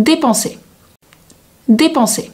Dépenser. Dépenser.